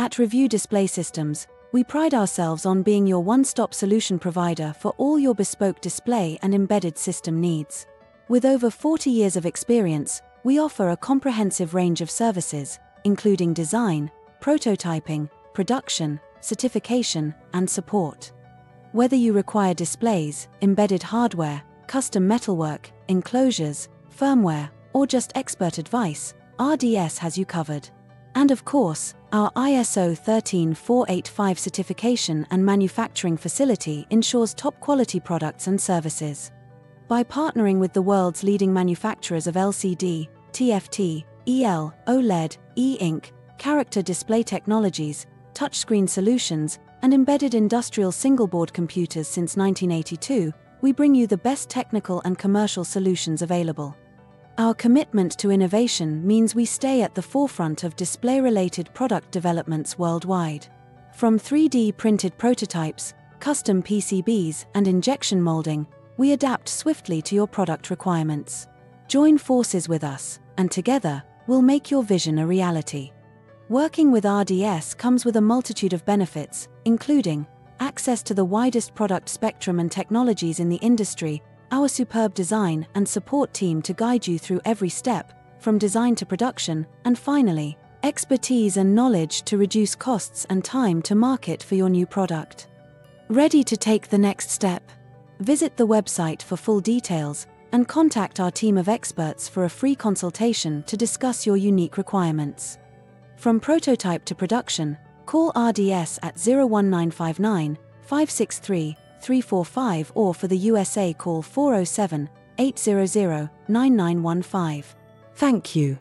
At Review Display Systems, we pride ourselves on being your one stop solution provider for all your bespoke display and embedded system needs. With over 40 years of experience, we offer a comprehensive range of services, including design, prototyping, production, certification, and support. Whether you require displays, embedded hardware, custom metalwork, enclosures, firmware, or just expert advice, RDS has you covered. And of course, our ISO 13485 certification and manufacturing facility ensures top quality products and services. By partnering with the world's leading manufacturers of LCD, TFT, EL, OLED, e ink, character display technologies, touchscreen solutions, and embedded industrial single board computers since 1982, we bring you the best technical and commercial solutions available. Our commitment to innovation means we stay at the forefront of display related product developments worldwide. From 3D printed prototypes, custom PCBs, and injection molding, we adapt swiftly to your product requirements. Join forces with us, and together, we'll make your vision a reality. Working with RDS comes with a multitude of benefits, including access to the widest product spectrum and technologies in the industry, our superb design and support team to guide you through every step, from design to production, and finally, expertise and knowledge to reduce costs and time to market for your new product. Ready to take the next step? Visit the website for full details and contact our team of experts for a free consultation to discuss your unique requirements. From prototype to production, call RDS at 01959 563 345 or for the USA call 407 800 9915. Thank you.